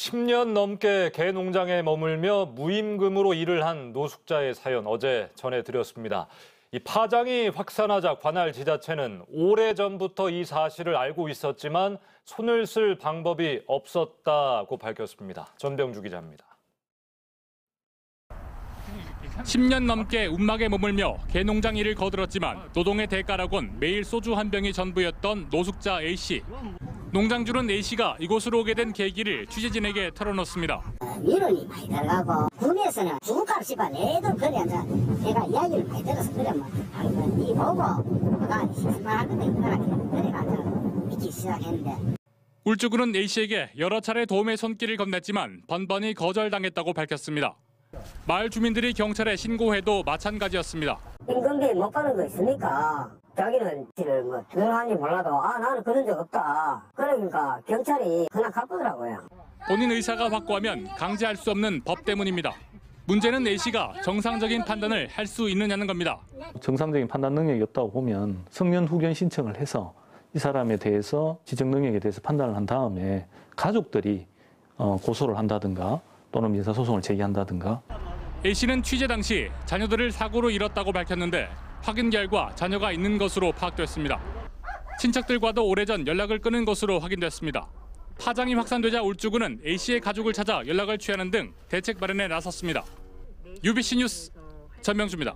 10년 넘게 개 농장에 머물며 무임금으로 일을 한 노숙자의 사연 어제 전해드렸습니다. 이 파장이 확산하자 관할 지자체는 오래전부터 이 사실을 알고 있었지만 손을 쓸 방법이 없었다고 밝혔습니다. 전병주 기자입니다. 10년 넘게 움막에 머물며 개농장 일을 거들었지만 노동의 대가라곤 매일 소주 한 병이 전부였던 노숙자 A씨. 농장주는 A씨가 이곳으로 오게 된 계기를 취재진에게 털어놓습니다. 민원이 많이 들어가고 구미에서는 주급값이가 내도 그래 이제 내가 이야기를 많이 들어서 그래 뭐. 니 보고 나 실수만 그러라 그래가 이제 믿기 시작했는데. 울주군은 A씨에게 여러 차례 도움의 손길을 건넸지만 번번이 거절당했다고 밝혔습니다. 마을 주민들이 경찰에 신고해도 마찬가지였습니다. 임금비 못 받는 거 있습니까? 자기는 지를 뭐 주문하는지 몰라도 아 나는 그런 적 없다 그러니까 경찰이 그냥 갚더라고요 본인 의사가 확고하면 강제할 수 없는 법 때문입니다. 문제는 A씨가 정상적인 판단을 할 수 있느냐는 겁니다. 정상적인 판단 능력이 없다고 보면 성년 후견 신청을 해서 이 사람에 대해서 지적 능력에 대해서 판단을 한 다음에 가족들이 어, 고소를 한다든가 또는 민사 소송을 제기한다든가 A씨는 취재 당시 자녀들을 사고로 잃었다고 밝혔는데 확인 결과 자녀가 있는 것으로 파악됐습니다. 친척들과도 오래전 연락을 끊은 것으로 확인됐습니다. 파장이 확산되자 울주군은 A씨의 가족을 찾아 연락을 취하는 등 대책 마련에 나섰습니다. UBC 뉴스 전명주입니다.